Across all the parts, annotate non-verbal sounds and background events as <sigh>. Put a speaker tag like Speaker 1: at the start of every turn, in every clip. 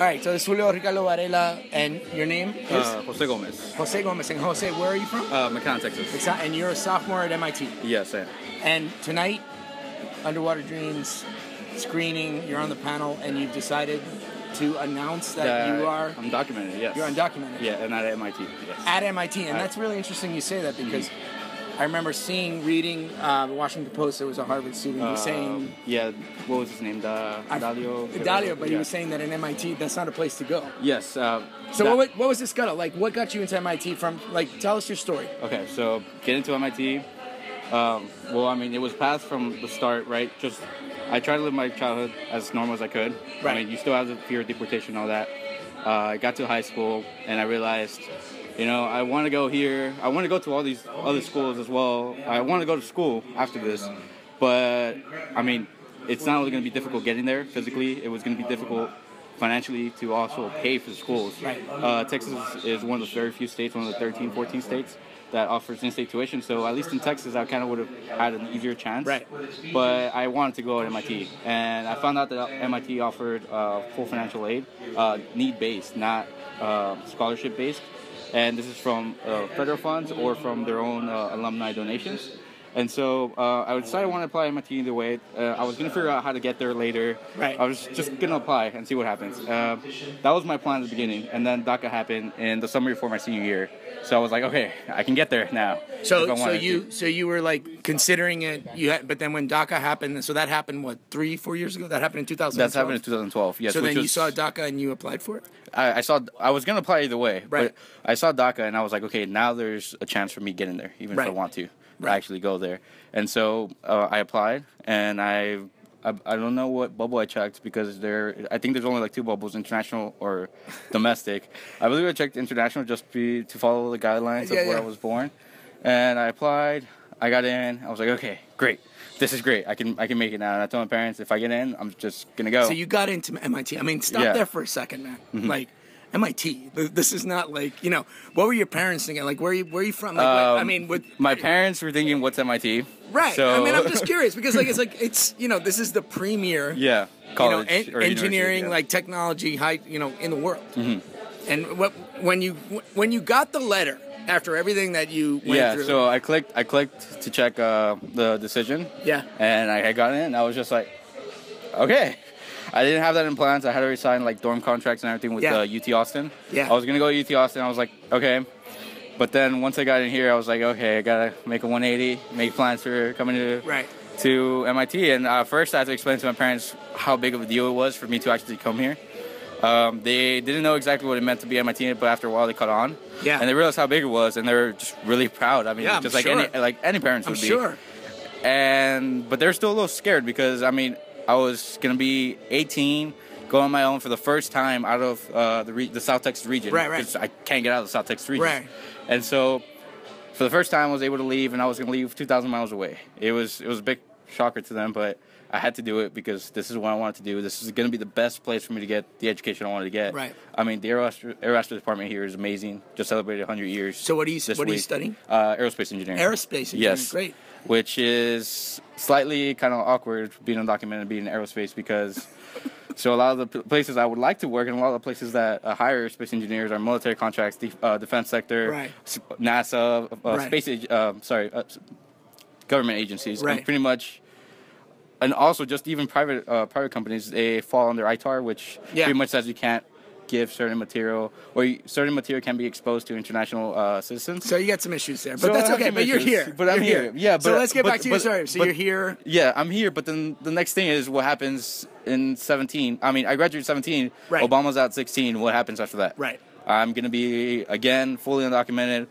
Speaker 1: All right, so it's Julio Ricardo Varela, and your name is
Speaker 2: Uh, Jose Gomez,
Speaker 1: Jose Gomez. And Jose, where are you from?
Speaker 2: uh, McAllen, Texas.
Speaker 1: And you're a sophomore at MIT.
Speaker 2: Yes, I am.
Speaker 1: And tonight, Underwater Dreams screening, you're on the panel, and you've decided to announce that you are
Speaker 2: I'm documented. Yes.
Speaker 1: you're undocumented
Speaker 2: Yeah, and at MIT. Yes.
Speaker 1: at MIT, and that's really interesting you say that because I remember seeing, reading uh, the Washington Post. There was a Harvard student was saying.
Speaker 2: Um, yeah. What was his name? Da,
Speaker 1: I-
Speaker 2: Dalio.
Speaker 1: Dalio, but he was saying that in MIT, that's not a place to go.
Speaker 2: Yes. Uh,
Speaker 1: So
Speaker 2: that-
Speaker 1: what, what was this scuttle like? What got you into MIT? From like, tell us your story.
Speaker 2: Okay, so get into MIT. Um, well, I mean, it was passed from the start, right? Just I tried to live my childhood as normal as I could.
Speaker 1: Right.
Speaker 2: I mean, you still have the fear of deportation and all that. Uh, I got to high school and I realized, you know, I want to go here. I want to go to all these other schools as well. I want to go to school after this, but I mean, it's not only going to be difficult getting there physically. It was going to be difficult financially to also pay for the schools.
Speaker 1: Right.
Speaker 2: Uh, Texas is one of the very few states, one of the 13, 14 states that offers in-state tuition. So at least in Texas, I kind of would have had an easier chance.
Speaker 1: Right.
Speaker 2: But I wanted to go at MIT, and I found out that MIT offered uh, full financial aid, uh, need-based, not uh, scholarship-based. And this is from uh, federal funds or from their own uh, alumni donations. And so uh, I decided I wanted to apply at MIT either way. Uh, I was going to figure out how to get there later.
Speaker 1: Right.
Speaker 2: I was just going to apply and see what happens. Uh, that was my plan at the beginning. And then DACA happened in the summer before my senior year. So I was like, okay, I can get there now.
Speaker 1: So, so you,
Speaker 2: to.
Speaker 1: so you were like considering it. You had, but then when DACA happened, so that happened what three, four years ago? That happened in 2012.
Speaker 2: That's happened in 2012. Yes.
Speaker 1: So then you saw DACA and you applied for it.
Speaker 2: I, I saw. I was gonna apply either way,
Speaker 1: Right.
Speaker 2: but I saw DACA and I was like, okay, now there's a chance for me getting there, even if I want to
Speaker 1: Right.
Speaker 2: actually go there. And so uh, I applied, and I, I I don't know what bubble I checked because there. I think there's only like two bubbles, international or <laughs> domestic. I believe I checked international just be, to follow the guidelines
Speaker 1: Yeah,
Speaker 2: of where
Speaker 1: yeah.
Speaker 2: I was born, and I applied. I got in. I was like, okay, great. This is great. I can I can make it now. And I told my parents, if I get in, I'm just gonna go.
Speaker 1: So you got into MIT. I mean, stop
Speaker 2: Yeah.
Speaker 1: there for a second, man. Like MIT. This is not like you know. What were your parents thinking? Like, where you where you from? Like, what- I
Speaker 2: Um,
Speaker 1: mean, with
Speaker 2: my parents were thinking, what's MIT?
Speaker 1: right.
Speaker 2: So,
Speaker 1: I mean, I'm just <laughs> curious because like it's like it's you know this is the premier
Speaker 2: Yeah,
Speaker 1: you know
Speaker 2: college
Speaker 1: en-
Speaker 2: or
Speaker 1: engineering
Speaker 2: yeah. Mm-hmm.
Speaker 1: like technology high you know in the world. And what when you when you got the letter after everything that you went
Speaker 2: yeah.
Speaker 1: through.
Speaker 2: So I clicked. I clicked to check uh, the decision.
Speaker 1: Yeah.
Speaker 2: And I had gotten in. And I was just like, okay. I didn't have that in plans. I had already signed like dorm contracts and everything with
Speaker 1: Yeah.
Speaker 2: uh, UT Austin.
Speaker 1: Yeah.
Speaker 2: I was gonna go to UT Austin. I was like, okay. But then once I got in here, I was like, okay, I gotta make a 180, make plans for coming to
Speaker 1: right.
Speaker 2: to MIT. And uh, first, I had to explain to my parents how big of a deal it was for me to actually come here. Um, they didn't know exactly what it meant to be MIT, but after a while, they caught on.
Speaker 1: Yeah.
Speaker 2: And they realized how big it was, and they were just really proud. I mean,
Speaker 1: Yeah, I'm
Speaker 2: just like
Speaker 1: sure.
Speaker 2: any like any parents
Speaker 1: I'm
Speaker 2: would be.
Speaker 1: sure.
Speaker 2: And but they're still a little scared because I mean, I was gonna be 18, go on my own for the first time out of uh, the re- the South Texas region.
Speaker 1: Right, right.
Speaker 2: I can't get out of the South Texas region.
Speaker 1: Right.
Speaker 2: And so, for the first time, I was able to leave, and I was gonna leave 2,000 miles away. It was it was a big shocker to them, but I had to do it because this is what I wanted to do. This is gonna be the best place for me to get the education I wanted to get.
Speaker 1: Right.
Speaker 2: I mean, the aerostr- aerospace department here is amazing. Just celebrated 100 years.
Speaker 1: So what are you what are you studying?
Speaker 2: Uh, aerospace engineering.
Speaker 1: Aerospace. engineering.
Speaker 2: Yes.
Speaker 1: Great.
Speaker 2: Which is slightly kind of awkward being undocumented, being in aerospace because. So a lot of the p- places I would like to work, and a lot of the places that uh, hire space engineers are military contracts, def- uh, defense sector,
Speaker 1: Right.
Speaker 2: NASA, uh,
Speaker 1: Right.
Speaker 2: space, ag- uh, sorry, uh, government agencies,
Speaker 1: Right.
Speaker 2: and pretty much, and also just even private uh, private companies, they fall under ITAR, which
Speaker 1: Yeah.
Speaker 2: pretty much says you can't give certain material or you, certain material can be exposed to international uh, citizens.
Speaker 1: So you got some issues there, but
Speaker 2: So
Speaker 1: that's okay. But you're here.
Speaker 2: but I'm
Speaker 1: You're
Speaker 2: here. Yeah,
Speaker 1: so
Speaker 2: but-
Speaker 1: let's get
Speaker 2: but-
Speaker 1: back to your story. So you're here.
Speaker 2: Yeah, I'm here, but then the next thing is what happens in 17. I mean, I graduated 17.
Speaker 1: Right.
Speaker 2: Obama's out 16. What happens after that?
Speaker 1: Right.
Speaker 2: I'm gonna be again fully undocumented.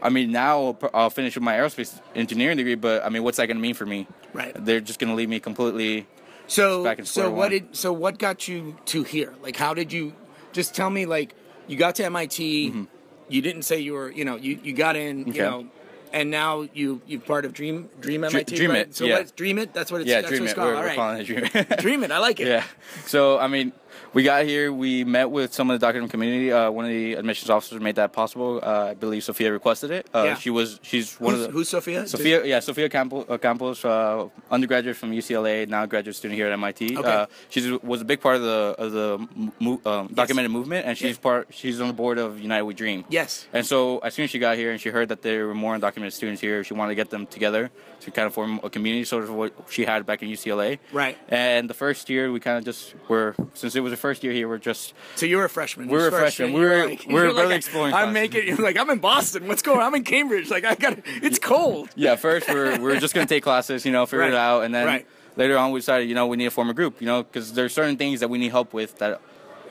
Speaker 2: I mean, now I'll finish with my aerospace engineering degree, but I mean, what's that gonna mean for me?
Speaker 1: Right.
Speaker 2: They're just gonna leave me completely.
Speaker 1: So
Speaker 2: back in
Speaker 1: so what
Speaker 2: one.
Speaker 1: did so what got you to here? Like how did you just tell me like you got to MIT, you didn't say you were, you know, you, you got in, you
Speaker 2: Mm-hmm.
Speaker 1: Know, and now you you're part of Dream Dream MIT.
Speaker 2: Dream
Speaker 1: right?
Speaker 2: It,
Speaker 1: So
Speaker 2: yeah.
Speaker 1: DreaMIT? That's what it's
Speaker 2: Yeah,
Speaker 1: that's
Speaker 2: dream
Speaker 1: what it's
Speaker 2: it.
Speaker 1: called.
Speaker 2: We're,
Speaker 1: All right.
Speaker 2: calling it dream it.
Speaker 1: DreaMIT. I like it. <laughs>
Speaker 2: yeah. So I mean, we got here. We met with some of the document community. Uh, one of the admissions officers made that possible. Uh, I believe Sofia requested it. Uh,
Speaker 1: Yeah.
Speaker 2: She was she's one
Speaker 1: Who's,
Speaker 2: of the
Speaker 1: who's Sofia?
Speaker 2: Sofia, yeah, Sofia Campos, uh, Campos uh, undergraduate from UCLA, now graduate student here at MIT.
Speaker 1: Okay.
Speaker 2: Uh, she was a big part of the of the mo- um, documented movement, and she's part. She's on the board of United We Dream.
Speaker 1: Yes.
Speaker 2: And so as soon as she got here and she heard that there were more undocumented students here, she wanted to get them together to kind of form a community, sort of what she had back in UCLA.
Speaker 1: Right.
Speaker 2: And the first year we kind of just were, since it was the first year here, we're just
Speaker 1: So you're a freshman.
Speaker 2: We're
Speaker 1: a
Speaker 2: freshman.
Speaker 1: You
Speaker 2: were-
Speaker 1: like-
Speaker 2: we were really
Speaker 1: like,
Speaker 2: exploring
Speaker 1: I'm making. You're like I'm in Boston. What's going? on? I'm in Cambridge. Like I got. It's cold. <laughs>
Speaker 2: yeah, first we're we're just gonna take classes, you know, figure
Speaker 1: Right.
Speaker 2: it out, and then
Speaker 1: Right.
Speaker 2: later on we decided, you know, we need to form a group, you know, because there's certain things that we need help with that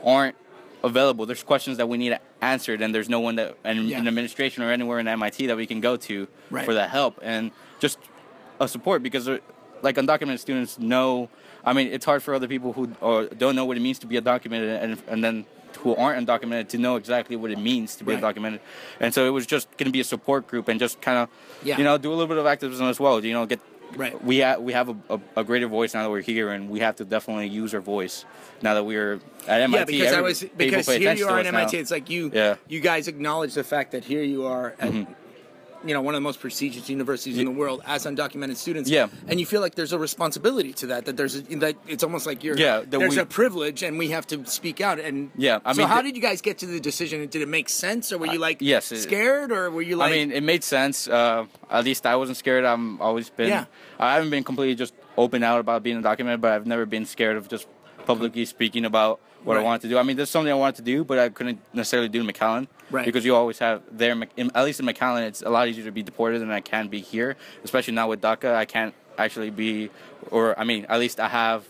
Speaker 2: aren't available. There's questions that we need answered, and there's no one that and
Speaker 1: Yeah.
Speaker 2: in administration or anywhere in MIT that we can go to
Speaker 1: Right.
Speaker 2: for that help and just a support because like undocumented students know. I mean, it's hard for other people who or don't know what it means to be undocumented and and then who aren't undocumented to know exactly what it means to be
Speaker 1: Right.
Speaker 2: undocumented. And so it was just going to be a support group and just kind of,
Speaker 1: Yeah.
Speaker 2: you know, do a little bit of activism as well. You know, get
Speaker 1: Right.
Speaker 2: we have we have a, a, a greater voice now that we're here, and we have to definitely use our voice now that we're at MIT.
Speaker 1: yeah, because I was because here you are at
Speaker 2: now.
Speaker 1: MIT. It's like you
Speaker 2: Yeah.
Speaker 1: you guys acknowledge the fact that here you are at
Speaker 2: Mm-hmm.
Speaker 1: You know one of the most prestigious universities in the world as undocumented students.
Speaker 2: Yeah.
Speaker 1: and you feel like there's a responsibility to that. That there's a, that it's almost like you're
Speaker 2: Yeah,
Speaker 1: there's
Speaker 2: we-
Speaker 1: a privilege and we have to speak out. And
Speaker 2: Yeah, I
Speaker 1: so
Speaker 2: mean,
Speaker 1: how did you guys get to the decision? Did it make sense, or were you like
Speaker 2: yes, it-
Speaker 1: scared, or were you like
Speaker 2: I mean, it made sense. Uh, at least I wasn't scared. I'm always been.
Speaker 1: Yeah.
Speaker 2: I haven't been completely just open out about being undocumented, but I've never been scared of just publicly speaking about what
Speaker 1: Right.
Speaker 2: I wanted to do. I mean, there's something I wanted to do, but I couldn't necessarily do in McAllen.
Speaker 1: Right.
Speaker 2: Because you always have there, in, at least in McAllen, it's a lot easier to be deported than I can be here. Especially now with DACA, I can't actually be, or I mean, at least I have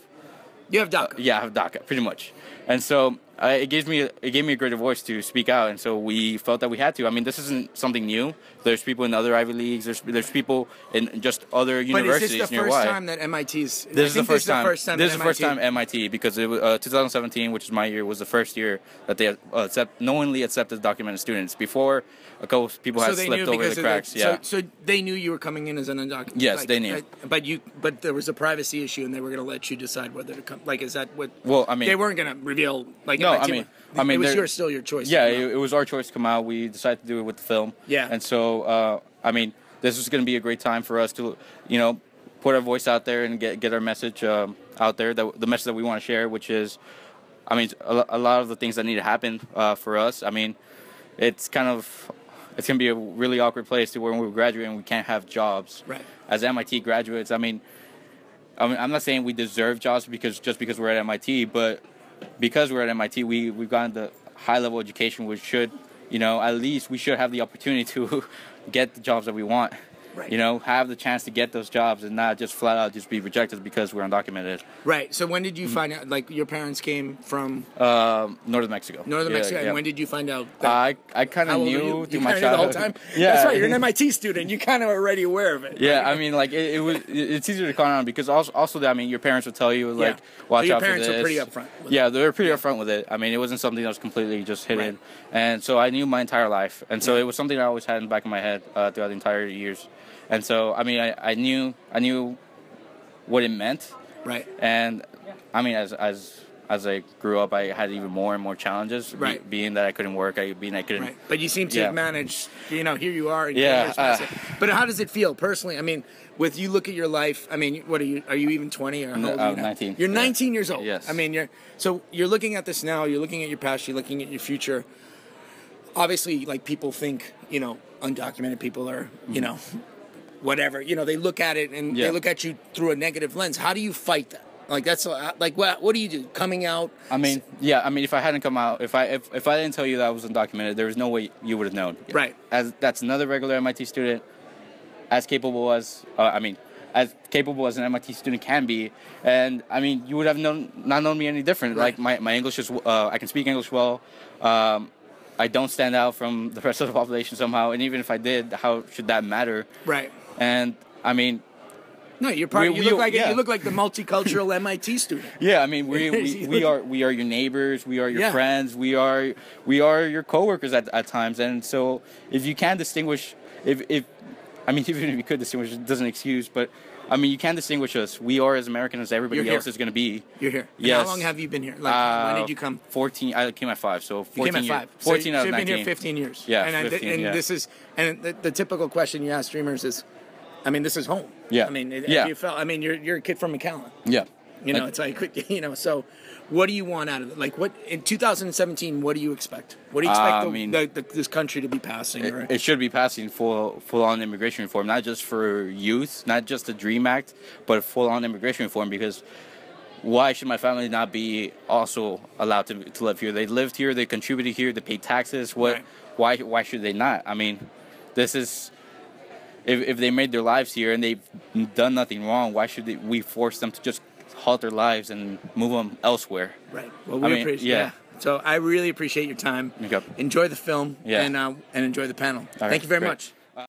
Speaker 1: you have DACA?
Speaker 2: yeah, I have DACA pretty much, and so uh, it gives me it gave me a greater voice to speak out, and so we felt that we had to. I mean, this isn't something new. There's people in other Ivy leagues. There's there's people in just other universities
Speaker 1: But is this the
Speaker 2: nearby.
Speaker 1: first time that MIT's?
Speaker 2: this is the first time.
Speaker 1: This is the first time.
Speaker 2: This is the first
Speaker 1: MIT
Speaker 2: time MIT because it was uh, 2017, which is my year, was the first year that they uh, accept knowingly accepted documented students. Before a couple people had
Speaker 1: so they
Speaker 2: slipped over the cracks.
Speaker 1: the,
Speaker 2: yeah.
Speaker 1: So, so they knew you were coming in as an undocumented.
Speaker 2: Yes, they knew.
Speaker 1: But you, but there was a privacy issue, and they were going to let you decide whether to come. Like, is that what?
Speaker 2: Well, I mean-
Speaker 1: they weren't going to reveal. Like,
Speaker 2: No, I mean- I mean,
Speaker 1: it was your still your choice. to
Speaker 2: Yeah, it, it was our choice to come out. We decided to do it with the film.
Speaker 1: Yeah.
Speaker 2: And so, uh, I mean, this is going to be a great time for us to, you know, put our voice out there and get get our message um, out there. That the message that we want to share, which is, I mean, a, a lot of the things that need to happen uh, for us. I mean, it's kind of. It's gonna be a really awkward place to where when we graduate and we can't have jobs.
Speaker 1: Right.
Speaker 2: As MIT graduates, I mean, I mean, I'm not saying we deserve jobs because just because we're at MIT, but because we're at MIT, we we've gotten the high level education, which should, you know, at least we should have the opportunity to <laughs> get the jobs that we want.
Speaker 1: Right.
Speaker 2: You know, have the chance to get those jobs and not just flat out just be rejected because we're undocumented.
Speaker 1: right. So when did
Speaker 2: Mm-hmm.
Speaker 1: you find out? Like, your parents came from
Speaker 2: Um, northern Mexico.
Speaker 1: northern
Speaker 2: Yeah,
Speaker 1: Mexico,
Speaker 2: yeah.
Speaker 1: and when did you find out? That,
Speaker 2: I I kind of knew
Speaker 1: you?
Speaker 2: through
Speaker 1: you
Speaker 2: my
Speaker 1: knew the whole time. <laughs>
Speaker 2: Yeah,
Speaker 1: That's right. You're an MIT student. You kind of already aware of it.
Speaker 2: Yeah, I mean, like it, it was. It's easier to count on because also, also, I mean, your parents would tell you like,
Speaker 1: Yeah.
Speaker 2: watch
Speaker 1: So your
Speaker 2: out
Speaker 1: parents
Speaker 2: for
Speaker 1: were pretty upfront with
Speaker 2: yeah, they were pretty upfront with it. I mean, it wasn't something that was completely just hidden,
Speaker 1: Right.
Speaker 2: and so I knew my entire life, and so it was something I always had in the back of my head uh, throughout the entire years, and so I mean, I, I knew I knew what it meant,
Speaker 1: Right.
Speaker 2: and I mean, as as as I grew up, I had even more and more challenges. be-
Speaker 1: Right.
Speaker 2: being that I couldn't work, I being I couldn't.
Speaker 1: Right. But you seem to
Speaker 2: Yeah.
Speaker 1: have managed, you know, here you are.
Speaker 2: Yeah, uh,
Speaker 1: but how does it feel personally? I mean, with you look at your life, I mean, what are you, are you even 20 or how
Speaker 2: No,
Speaker 1: old you
Speaker 2: I'm
Speaker 1: now?
Speaker 2: 19,
Speaker 1: You're
Speaker 2: yeah.
Speaker 1: 19 years old.
Speaker 2: Yes.
Speaker 1: I mean, you're, so you're looking at this now, you're looking at your past, you're looking at your future. Obviously, like people think, you know, undocumented people are, you know, whatever, you know, they look at it and.
Speaker 2: Yeah.
Speaker 1: they look at you through a negative lens. How do you fight that? Like that's uh, like what what do you do? Coming out?
Speaker 2: I mean, yeah. I mean, if I hadn't come out, if I if, if I didn't tell you that I was undocumented, there was no way you would have known.
Speaker 1: Right.
Speaker 2: As that's another regular MIT student, as capable as uh, I mean, as capable as an MIT student can be, and I mean, you would have known not known me any different.
Speaker 1: Right.
Speaker 2: Like my my English is uh, I can speak English well. Um, I don't stand out from the rest of the population somehow, and even if I did, how should that matter?
Speaker 1: Right.
Speaker 2: And I mean,
Speaker 1: No, you're probably
Speaker 2: We-
Speaker 1: you
Speaker 2: we-
Speaker 1: look like
Speaker 2: yeah.
Speaker 1: you look like the multicultural <laughs> MIT student.
Speaker 2: Yeah, I mean, we, <laughs> we, we are we are your neighbors, we are your
Speaker 1: Yeah.
Speaker 2: friends, we are we are your coworkers at, at times, and so if you can distinguish, if if I mean, even <laughs> if you could distinguish, it doesn't excuse, but I mean, you can distinguish us. We are as American as everybody else is going to be.
Speaker 1: You're here. And
Speaker 2: Yes.
Speaker 1: How long have you been here? Like,
Speaker 2: Uh,
Speaker 1: when did you come?
Speaker 2: 14. I came at five, so 14
Speaker 1: You came at
Speaker 2: year-
Speaker 1: five.
Speaker 2: 14
Speaker 1: so
Speaker 2: out of
Speaker 1: you've been
Speaker 2: 19.
Speaker 1: here 15 years.
Speaker 2: Yeah,
Speaker 1: and, I- and
Speaker 2: yeah.
Speaker 1: this is and the, the typical question you ask DREAMers is, I mean, this is home.
Speaker 2: Yeah.
Speaker 1: I mean, it,
Speaker 2: Yeah.
Speaker 1: you felt. I mean, you're you're a kid from McAllen.
Speaker 2: Yeah.
Speaker 1: You know,
Speaker 2: Like-
Speaker 1: it's like <laughs> you know. So, what do you want out of it? Like, what in 2017? What do you expect? What do you expect
Speaker 2: Uh, I
Speaker 1: the,
Speaker 2: mean-
Speaker 1: the, the, this country to be passing?
Speaker 2: It, it should be passing full full on immigration reform, not just for youth, not just the Dream Act, but full on immigration reform. Because why should my family not be also allowed to, to live here? They lived here, they contributed here, they pay taxes. What?
Speaker 1: Right.
Speaker 2: Why? Why should they not? I mean, this is. If, if they made their lives here and they've done nothing wrong, why should they, we force them to just halt their lives and move them elsewhere?
Speaker 1: Right. Well, we
Speaker 2: I mean,
Speaker 1: appreciate.
Speaker 2: yeah.
Speaker 1: Yeah. So I really appreciate your time.
Speaker 2: Okay.
Speaker 1: Enjoy the film.
Speaker 2: Yeah.
Speaker 1: And uh, and enjoy the panel.
Speaker 2: right,
Speaker 1: Thank you very
Speaker 2: great.
Speaker 1: much.